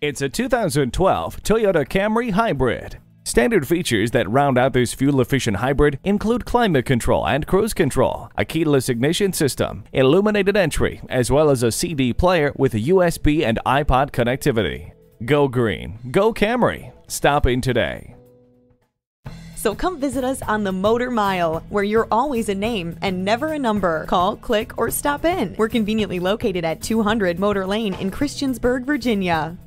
It's a 2012 Toyota Camry Hybrid. Standard features that round out this fuel-efficient hybrid include climate control and cruise control, a keyless ignition system, illuminated entry, as well as a CD player with USB and iPod connectivity. Go green, go Camry. Stop in today. So come visit us on the Motor Mile, where you're always a name and never a number. Call, click, or stop in. We're conveniently located at 200 Motor Lane in Christiansburg, Virginia.